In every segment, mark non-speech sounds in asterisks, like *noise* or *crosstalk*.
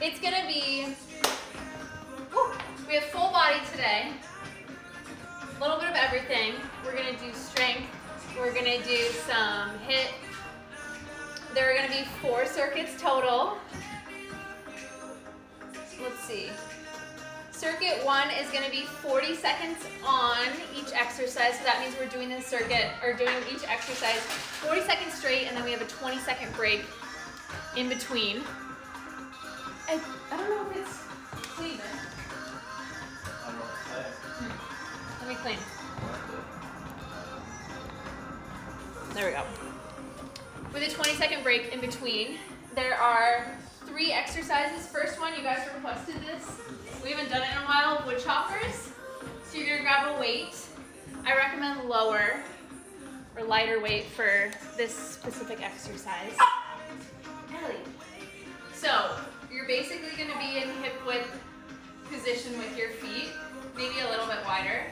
It's gonna be, we have full body today. A little bit of everything. We're gonna do strength. We're gonna do some HIIT. There are gonna be four circuits total. Let's see. Circuit one is gonna be 40 seconds on each exercise. So that means we're doing this circuit, or doing each exercise 40 seconds straight, and then we have a 20 second break in between. I, I don't know if it's clean there. Hmm. Let me clean. There we go. With a 20 second break in between, there are three exercises. First one, you guys requested this. We haven't done it in a while, wood choppers. So you're gonna grab a weight. I recommend lower or lighter weight for this specific exercise. Ellie. So you're basically gonna be in hip width position with your feet, maybe a little bit wider.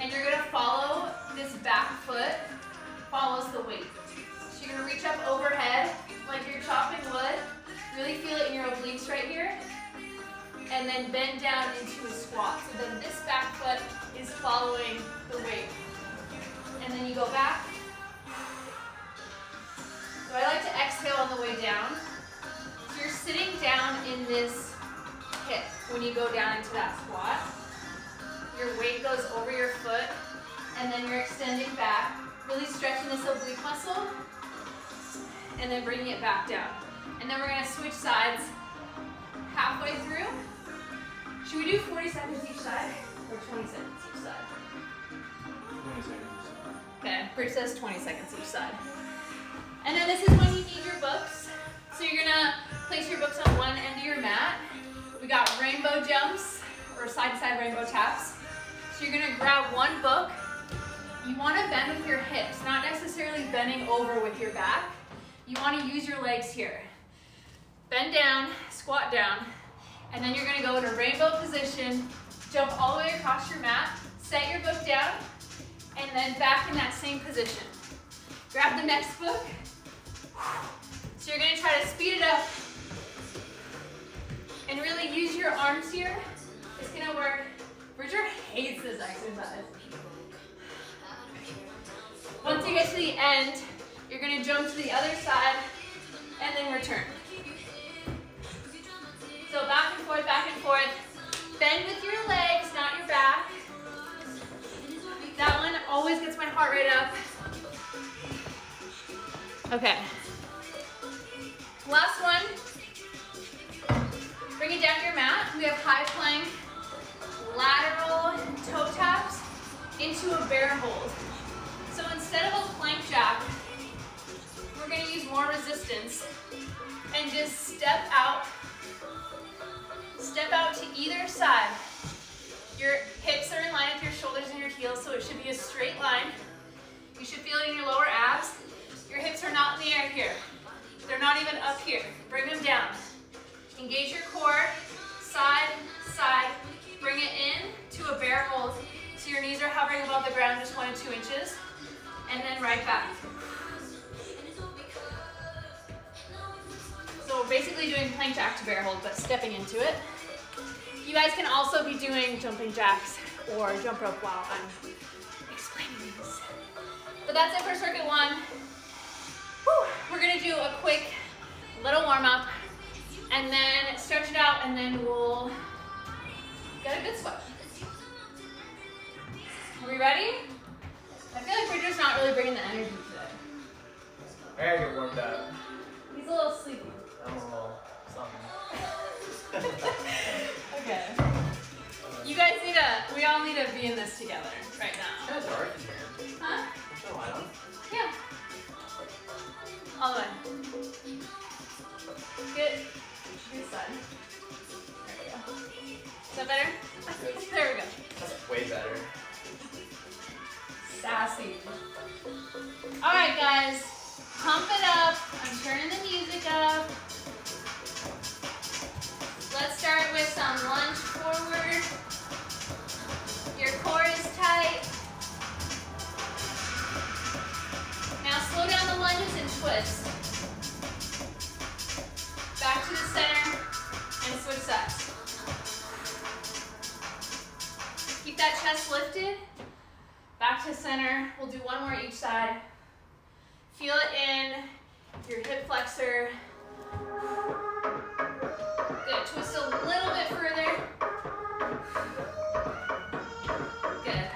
And you're gonna follow this back foot, follows the weight. So you're gonna reach up overhead like you're chopping wood. Really feel it in your obliques right here. And then bend down into a squat. So then this back foot is following the weight. And then you go back. So I like to exhale on the way down. You're sitting down in this hip when you go down into that squat. Your weight goes over your foot and then you're extending back, really stretching this oblique muscle and then bringing it back down. And then we're gonna switch sides halfway through. Should we do 40 seconds each side or 20 seconds each side? 20 seconds. Okay, Bridge says 20 seconds each side. And then this is when you need your books. So you're gonna place your books on one end of your mat. We got rainbow jumps or side to side rainbow taps. So you're gonna grab one book. You wanna bend with your hips, not necessarily bending over with your back. You wanna use your legs here. Bend down, squat down, and then you're gonna go in a rainbow position, jump all the way across your mat, set your book down, and then back in that same position. Grab the next book. So you're gonna try to speed it up and really use your arms here. It's gonna work. Bridger hates this exercise. Once you get to the end, you're gonna jump to the other side and then return. So back and forth, back and forth. Bend with your legs, not your back. That one always gets my heart rate up. Okay. Last one. Bring it down to your mat. We have high plank, lateral toe taps into a bear hold. So instead of a plank jack, we're gonna use more resistance and just step out. Step out to either side. Jacks or jump rope while I'm explaining these. But that's it for circuit one. All right, guys, pump it up. I'm turning the music up. Let's start with some lunge forward. Your core is tight. Now slow down the lunges and twist. Back to the center and switch sides. Keep that chest lifted. Back to center. We'll do one more each side. Feel it in your hip flexor. Good, twist a little bit further. Good.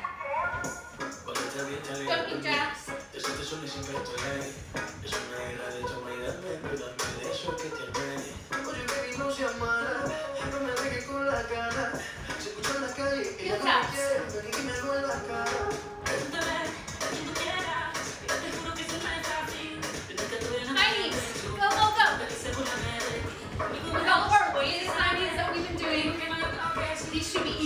Jumping jacks. Feel jacks.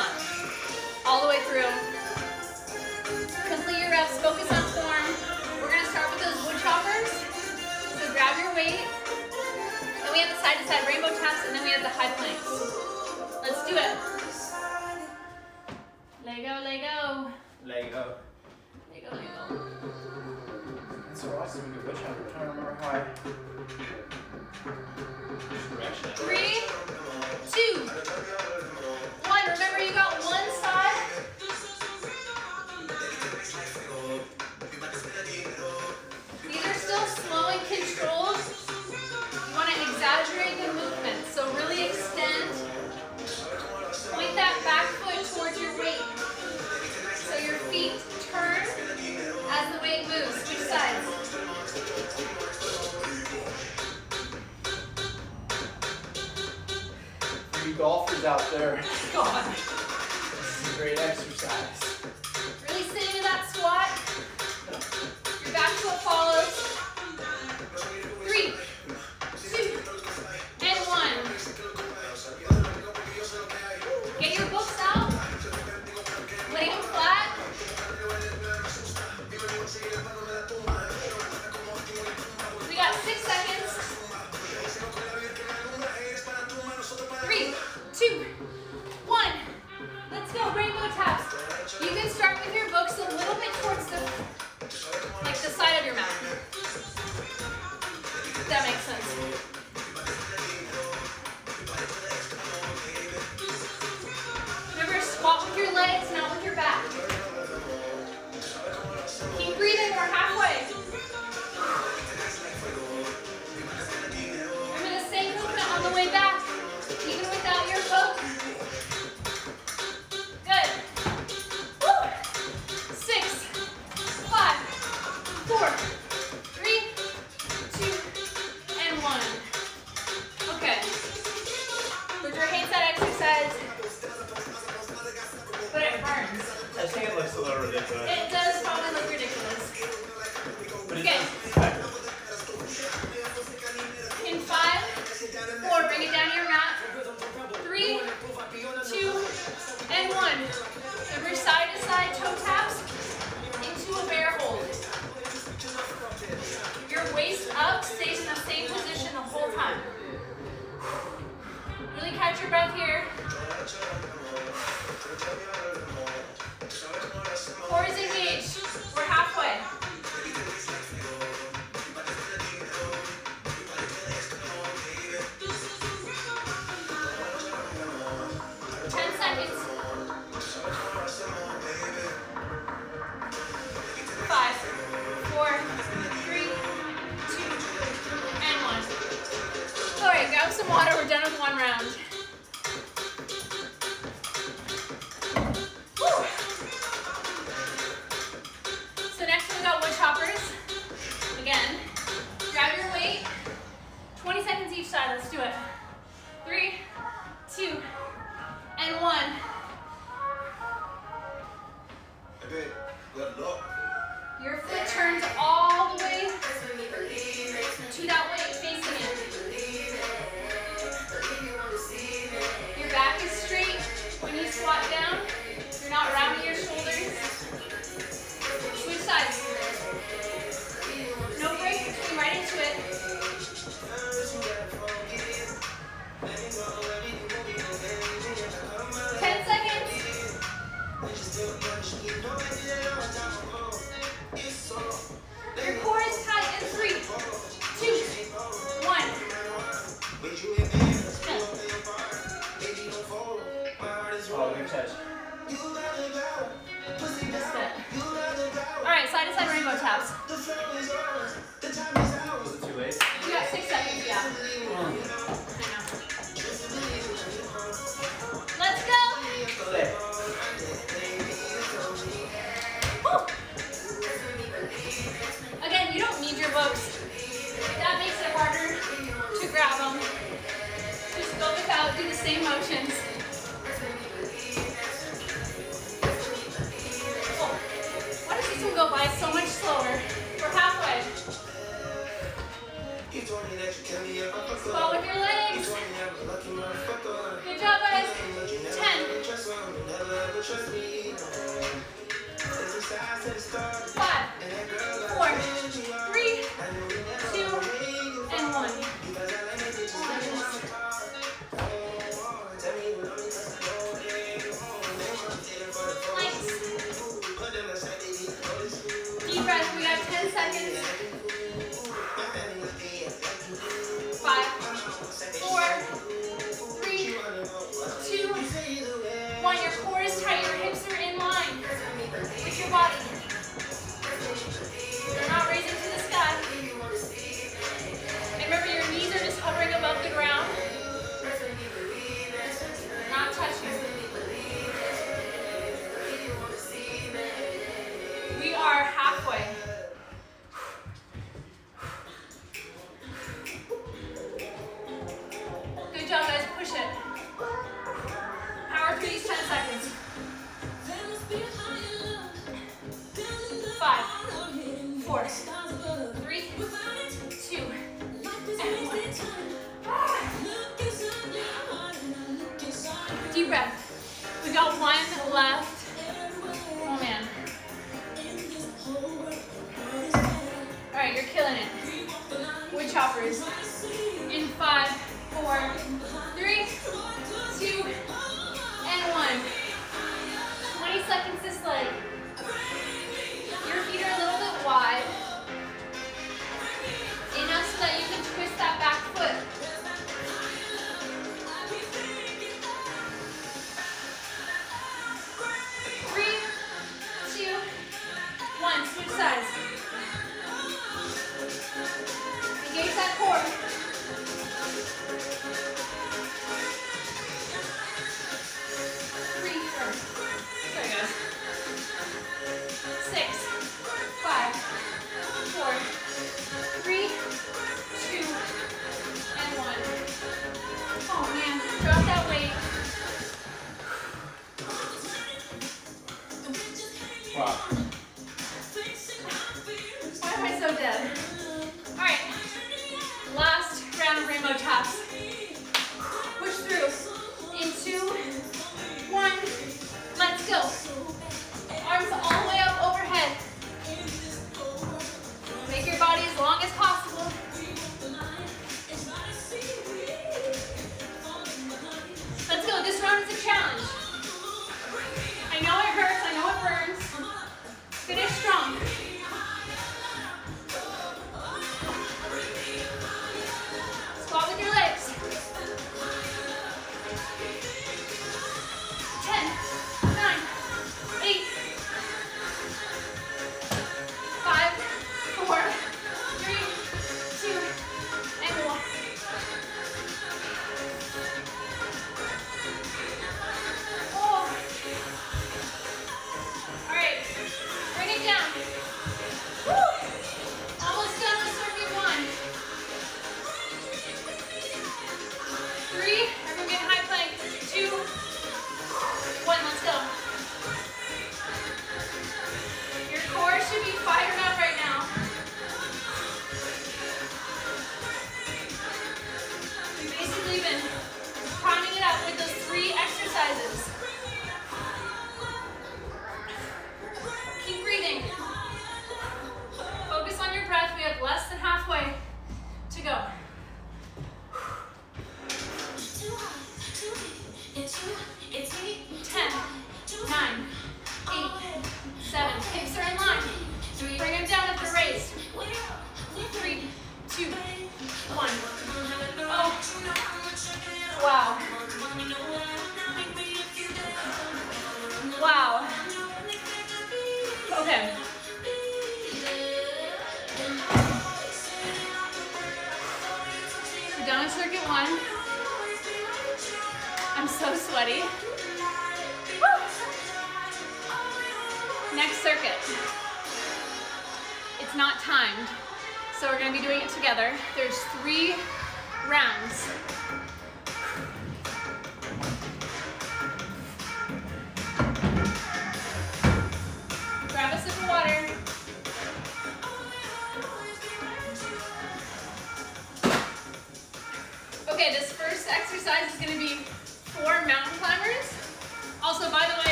jump. All the way through. Complete your reps, focus on form. We're gonna start with those wood choppers. So grab your weight. Then we have the side to side rainbow taps and then we have the high planks. Let's do it. Lego, Lego. Lego. Lego, Lego. That's so awesome when you wood chopper. I don't remember how I... Three, two, remember you got one side. These are still slow and controlled. You want to exaggerate the movement. So really extend. Point that back foot towards your weight. So your feet turn as the weight moves, two sides. you golfers out there. God. *laughs* This is a great exercise. Really sitting in that squat. Your back foot follows.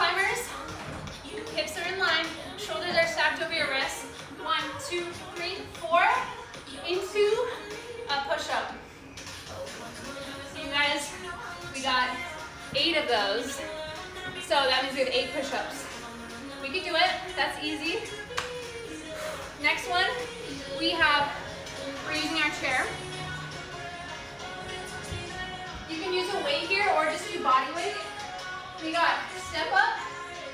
climbers, hips are in line, shoulders are stacked over your wrists. One, two, three, four, into a push-up. You guys, we got eight of those. So that means we have eight push-ups. We can do it, that's easy. Next one, we have, we're using our chair. You can use a weight here or just do body weight. We got step up.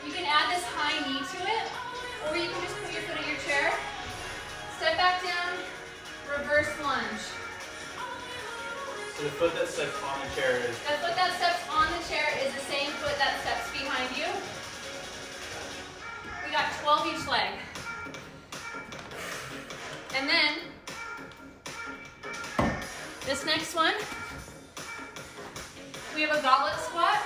You can add this high knee to it, or you can just put your foot in your chair. Step back down, reverse lunge. So the foot that steps on the chair is... The foot that steps on the chair is the same foot that steps behind you. We got 12 each leg. And then, this next one, we have a goblet squat.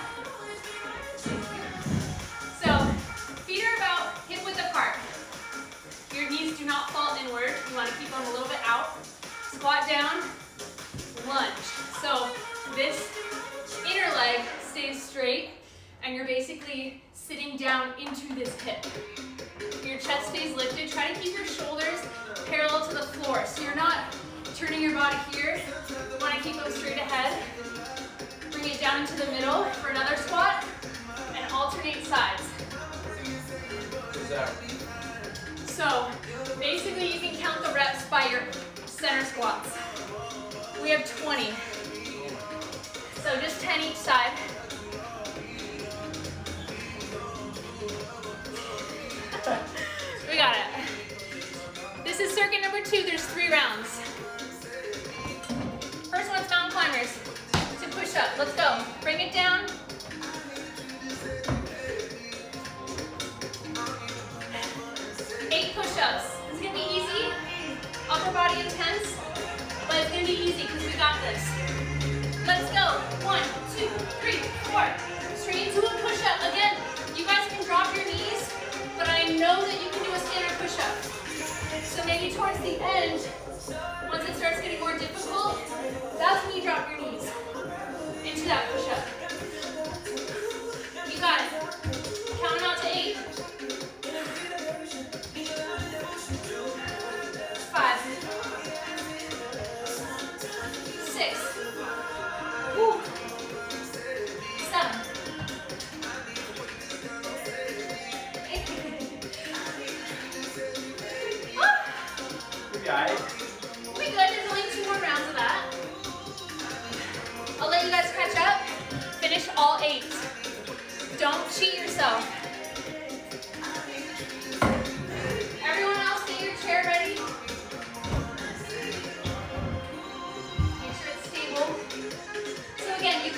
apart. Your knees do not fall inward. You want to keep them a little bit out. Squat down, lunge. So this inner leg stays straight and you're basically sitting down into this hip. Your chest stays lifted. Try to keep your shoulders parallel to the floor. So you're not turning your body here. You want to keep them straight ahead. Bring it down into the middle for another squat and alternate sides. So basically you can count the reps by your center squats. We have 20. So just 10 each side. *laughs* we got it. This is circuit number two. There's three rounds. First one's mountain climbers to push up. Let's go. Bring it down. Push-ups. Is gonna be easy. Upper body intense, but it's gonna be easy because we got this. Let's go. One, two, three, four. Straight into a push-up. Again, you guys can drop your knees, but I know that you can do a standard push-up. So maybe towards the end, once it starts getting more difficult, that's when you drop your knees into that push-up.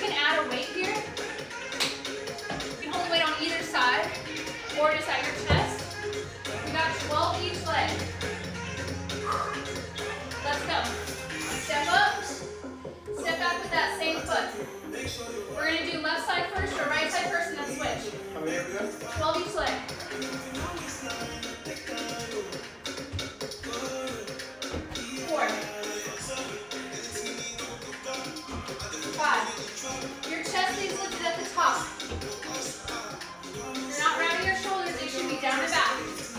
Can add a weight here. You can hold the weight on either side or just at your chest. We got 12 each leg. Let's go. Step up. Step back with that same foot. We're going to do left side first or right side first and then switch. How many are we doing? 12 each leg. Top. You're not rounding your shoulders, they should be down and back.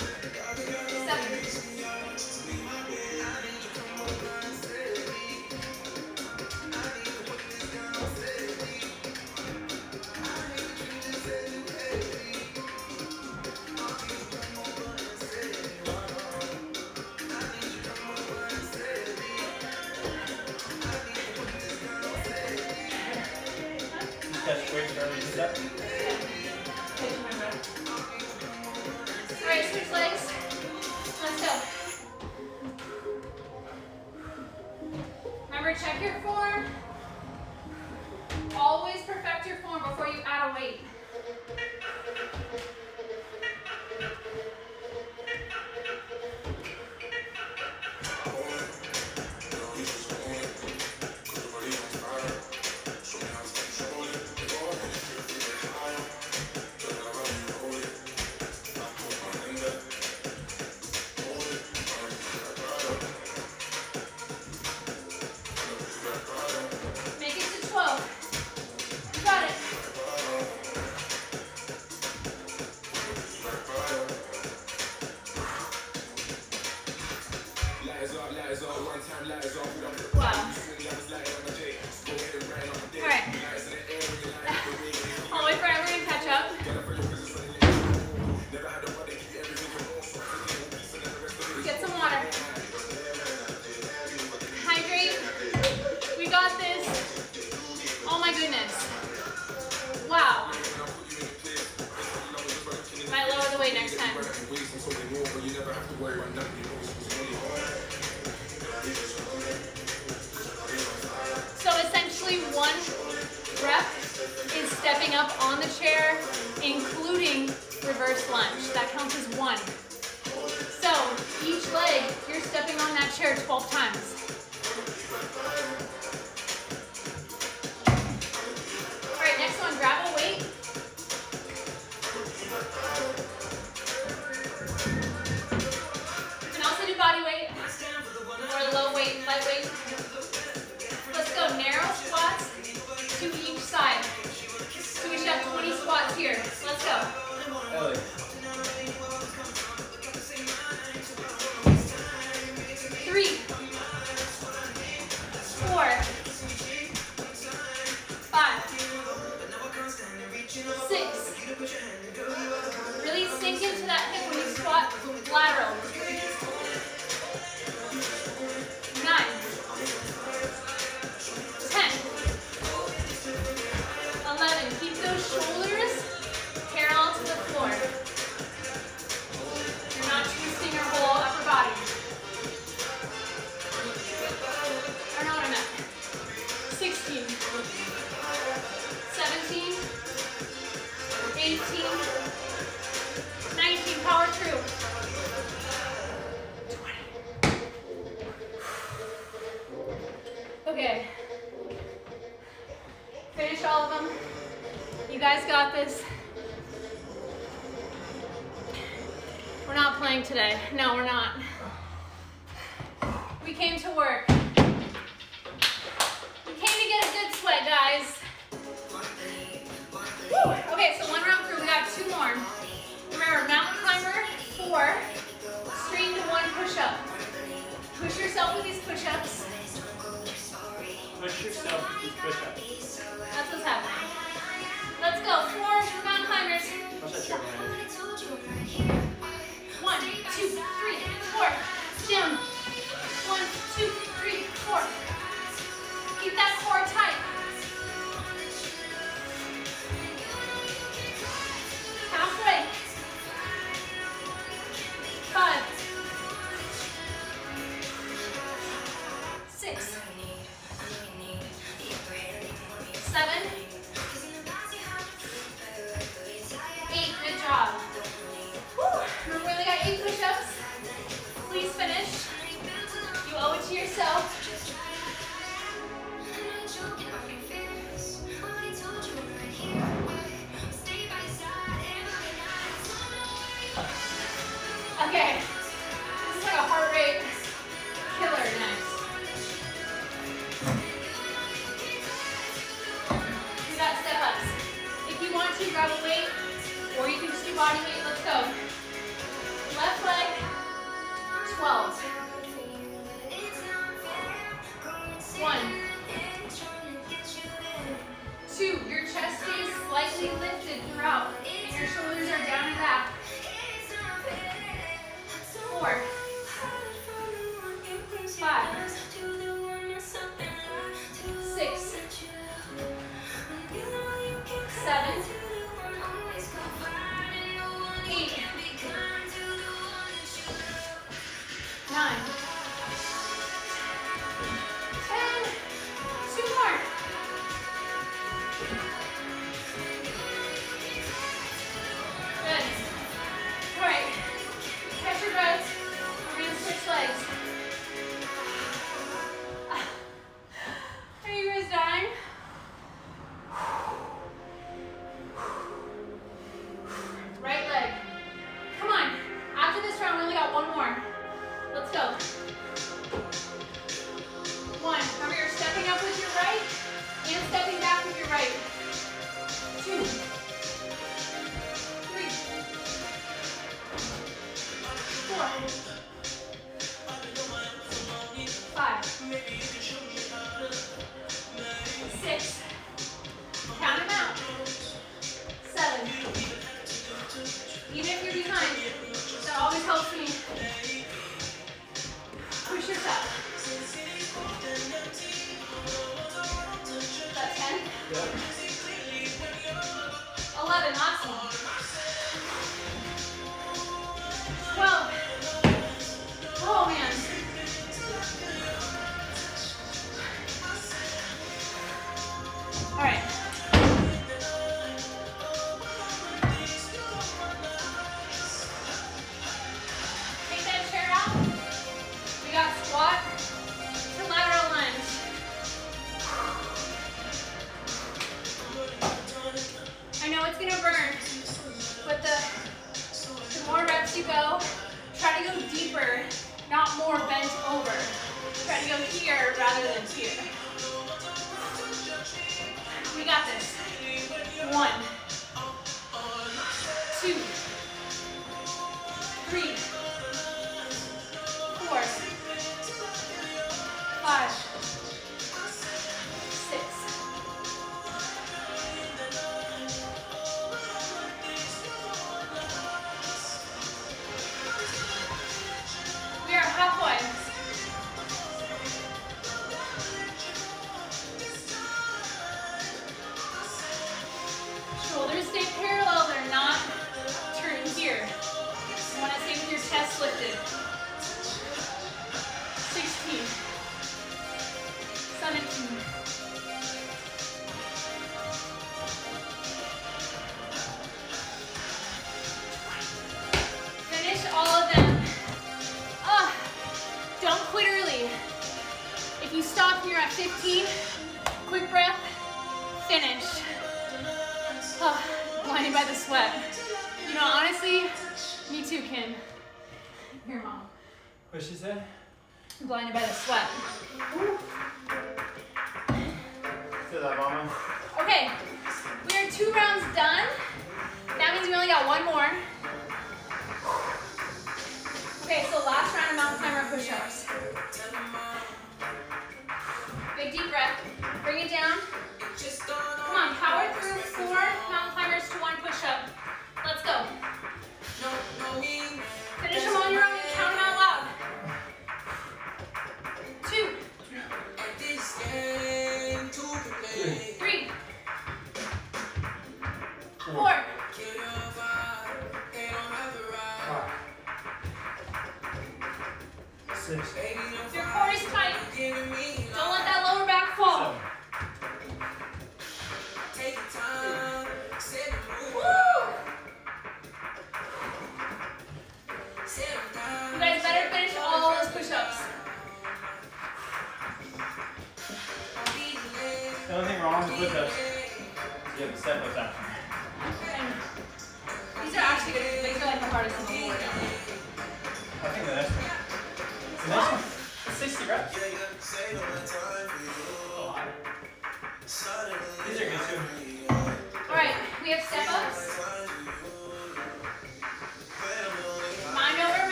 into that hip when you squat lateral.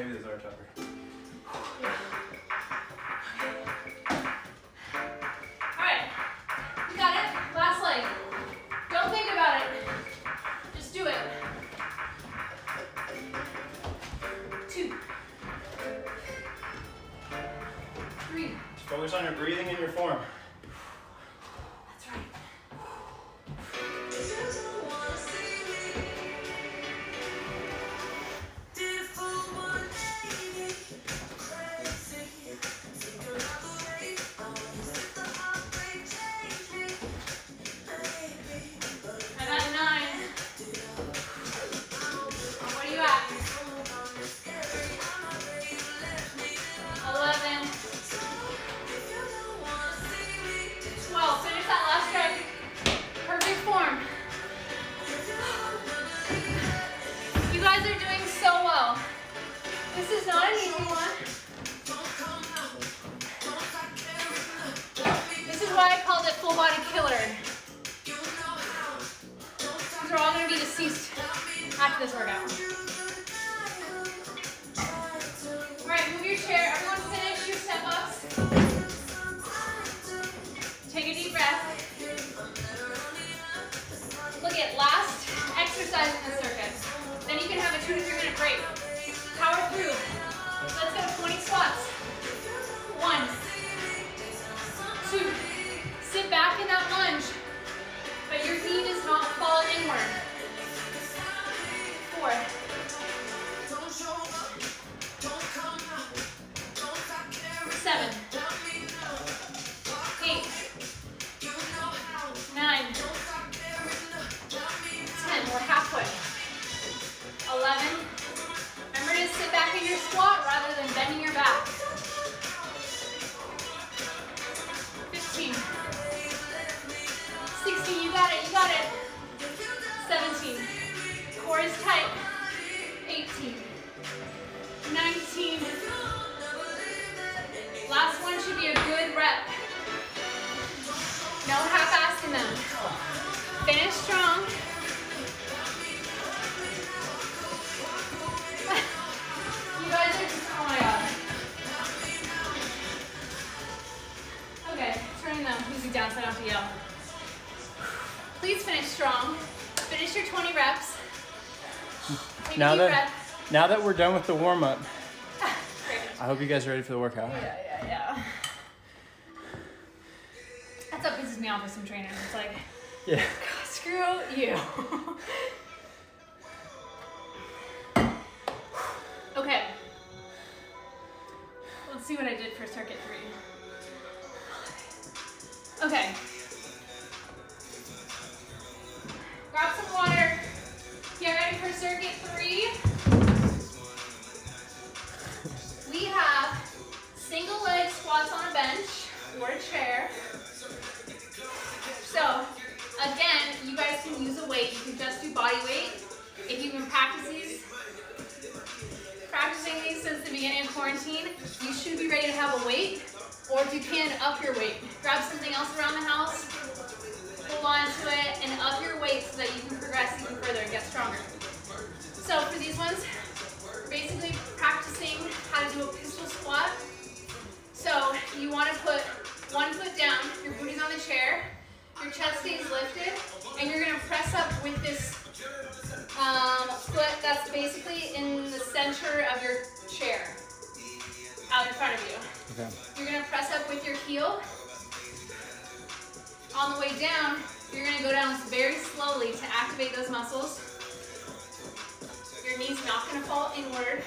Maybe these are tougher. Now that we're done with the warm up, *laughs* I hope you guys are ready for the workout. Yeah, yeah, yeah. That's what pisses me off with some trainers. It's like, Yeah. Or a chair. So, again, you guys can use a weight. You can just do body weight. If you've been practicing these, practicing these since the beginning of quarantine, you should be ready to have a weight. Or if you can, up your weight. Grab something else around the house, hold on to it, and up your weight so that you can progress even further and get stronger. So for these ones, basically practicing how to do a pistol squat. So you want to put one foot down, your booty's on the chair, your chest stays lifted, and you're gonna press up with this um, foot that's basically in the center of your chair, out in front of you. Okay. You're gonna press up with your heel. On the way down, you're gonna go down very slowly to activate those muscles. Your knee's not gonna fall inward.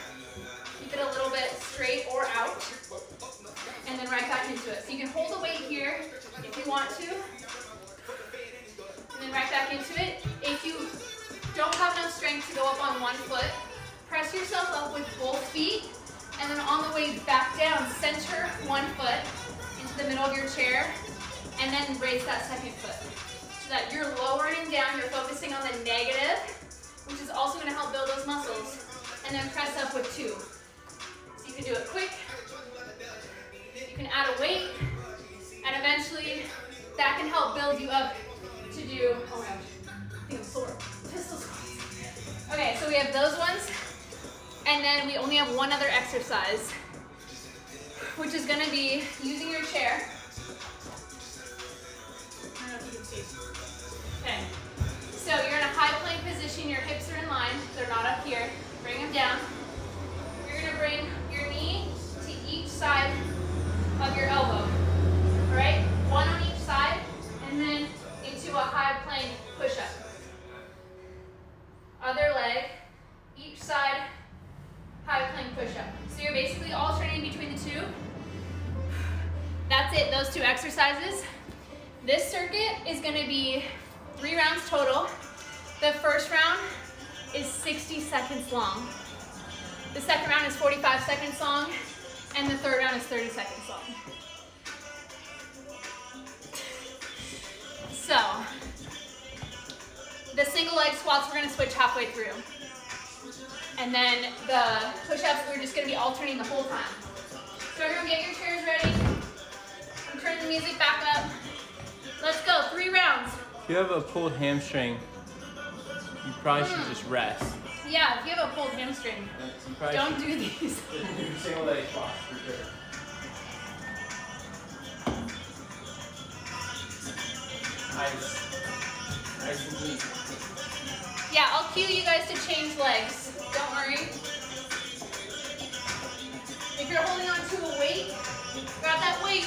Keep it a little bit straight or out. And then right back into it. So you can hold the weight here if you want to. And then right back into it. If you don't have enough strength to go up on one foot, press yourself up with both feet. And then on the way back down, center one foot into the middle of your chair. And then raise that second foot. So that you're lowering down, you're focusing on the negative, which is also gonna help build those muscles. And then press up with two. So you can do it quick. You can add a weight. And eventually, that can help build you up to do, oh my gosh, I think I'm sore. Pistol squats. Okay, so we have those ones. And then we only have one other exercise, which is gonna be using your chair. I don't know if you can see. Okay. So you're in a high plank position, your hips are in line, they're not up here. Bring them down. You're gonna bring your knee to each side of your elbow. All right? One on each side, and then into a high plank push-up. Other leg, each side, high plank push-up. So you're basically alternating between the two. That's it, those two exercises. This circuit is gonna be three rounds total. The first round is 60 seconds long. The second round is 45 seconds long, and the third round is 30 seconds So, the single leg squats we're gonna switch halfway through. And then the push-ups, we're just gonna be alternating the whole time. So everyone get your chairs ready. I'm turning the music back up. Let's go, three rounds. If you have a pulled hamstring, you probably should hmm. just rest. Yeah, if you have a pulled hamstring, don't do these. *laughs* single leg squats for sure. Yeah, I'll cue you guys to change legs. Don't worry. If you're holding on to a weight, grab that weight.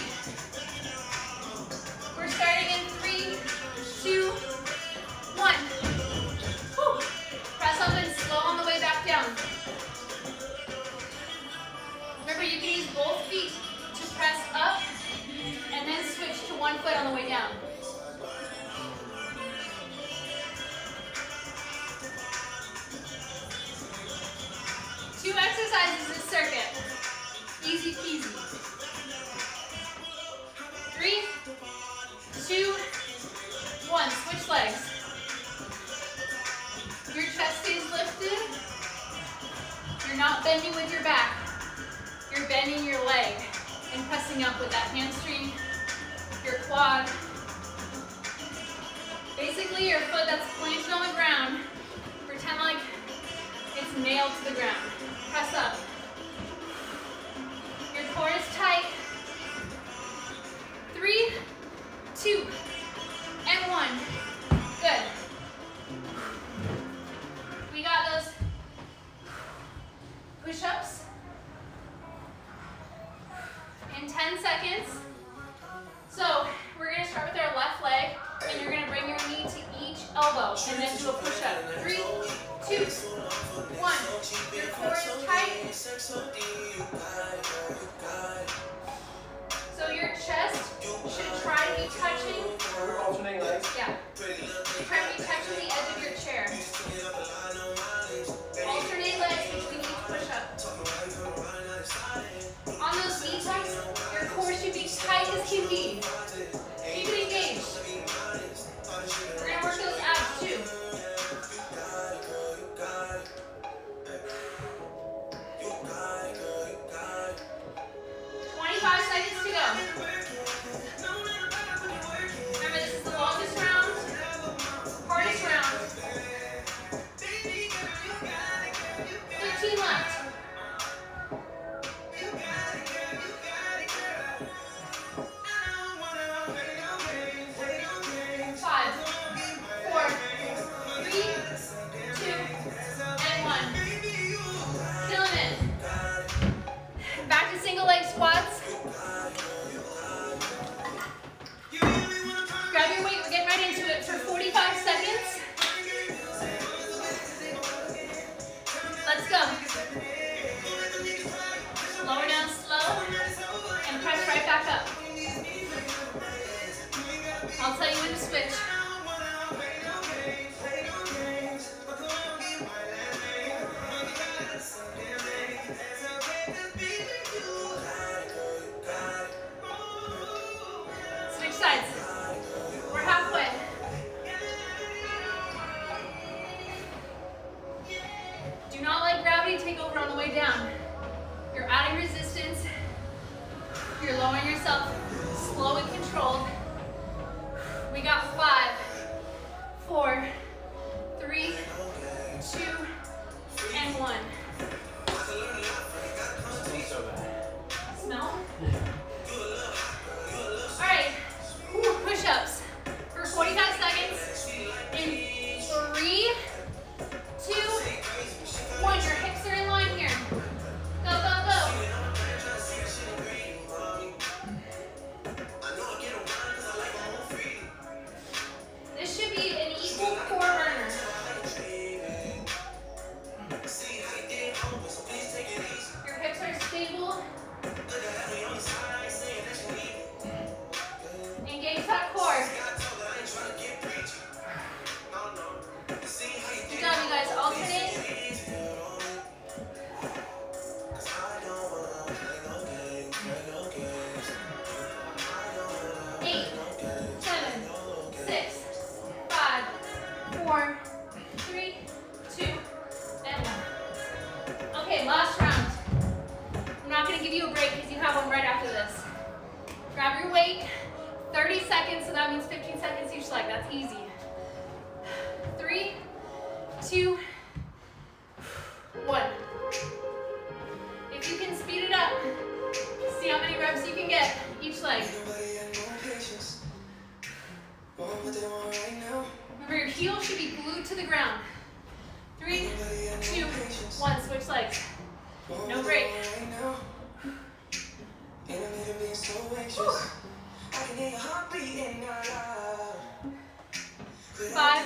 Five,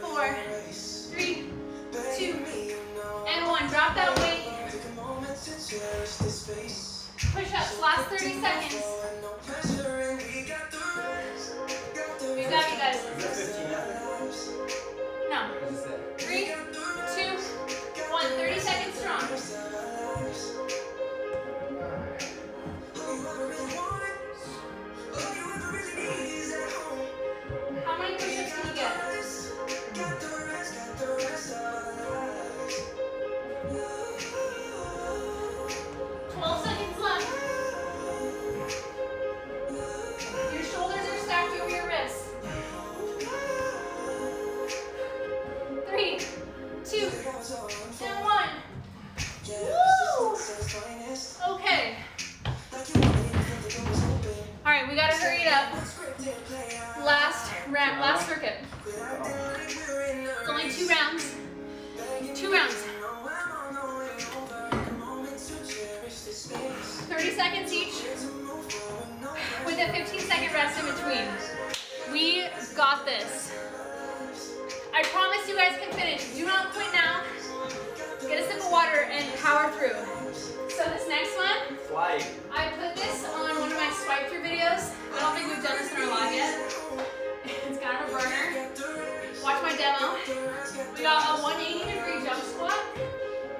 four, three, two, and one. Drop that weight. Push ups, last 30 seconds. We got you guys. No. round, last circuit. It's only two rounds. Two rounds. 30 seconds each with a 15 second rest in between. We got this. I promise you guys can finish. Do not quit now. Get a sip of water and power through. So this next one, Flight. I put this on one of my swipe through videos. I don't think we've done this in our live yet. It's a burner. Watch my demo. We got a 180 degree jump squat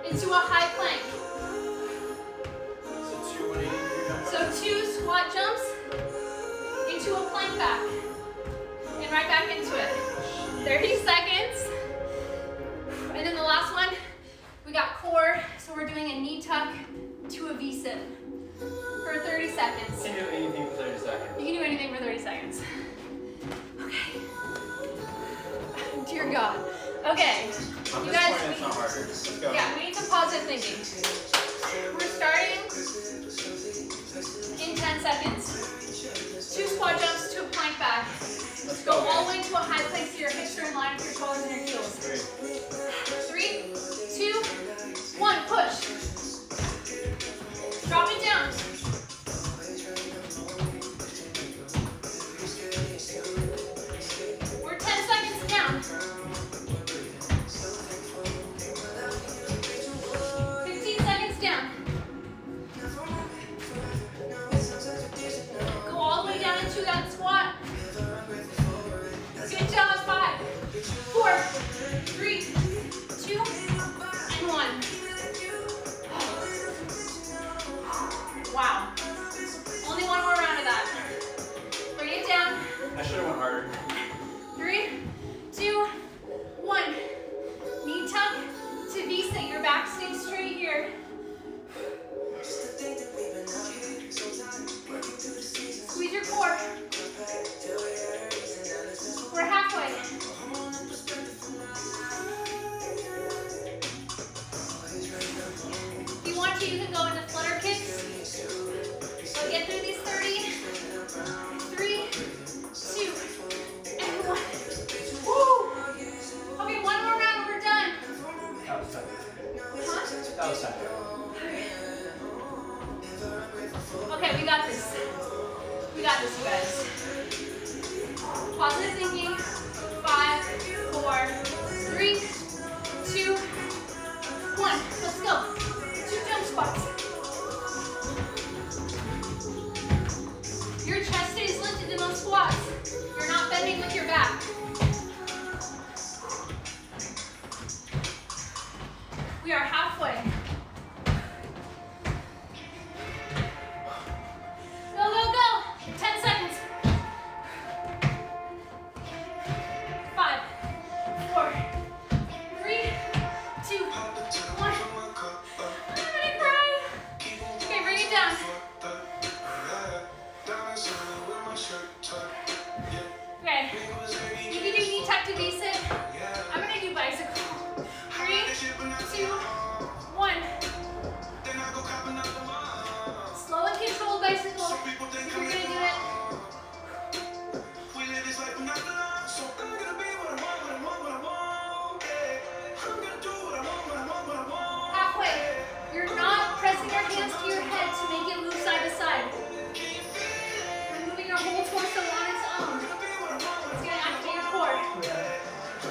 into a high plank. So two 180 degree jump. So two squat jumps into a plank back. And right back into it. 30 seconds. And then the last one, we got core. So we're doing a knee tuck to a V-sit for 30 seconds. You Can do anything for 30 seconds. You can do anything for 30 seconds. God. Okay. On You guys, we- not harder. Let's go. Yeah, we need some positive thinking. We're starting in 10 seconds. Two squat jumps to a plank back. Let's Go go. all the way to a high place so your hips are in line with your shoulders and your heels. Three, two, one, push. Drop it down. You can go torso on its own. It's gonna activate your core.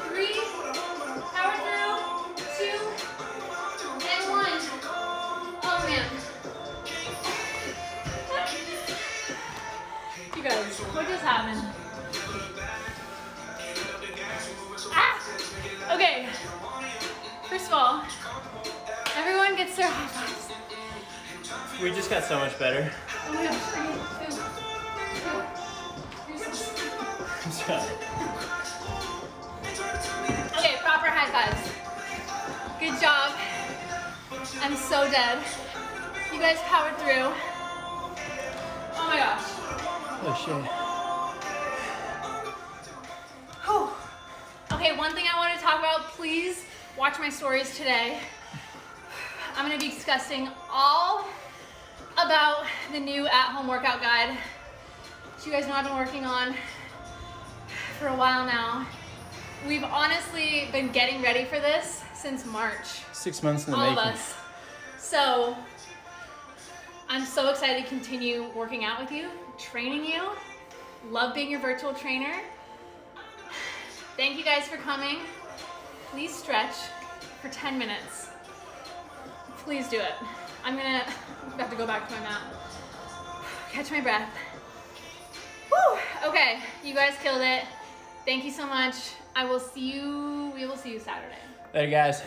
Three, power through, two, and one. Oh man. *laughs* You guys, what just happened? Ah! Okay. First of all, everyone gets their high fives. We just got so much better. Oh my gosh. So dead. You guys powered through. Oh my gosh. Oh shit. Whew. Okay, one thing I want to talk about, please watch my stories today. I'm going to be discussing all about the new at-home workout guide. which you guys know I've been working on for a while now. We've honestly been getting ready for this since March Six months in the all of us. So I'm so excited to continue working out with you, training you. Love being your virtual trainer. Thank you guys for coming. Please stretch for 10 minutes. Please do it. I'm gonna have to go back to my mat. Catch my breath. Whew. Okay, you guys killed it. Thank you so much. I will see you, we will see you Saturday. Later, guys.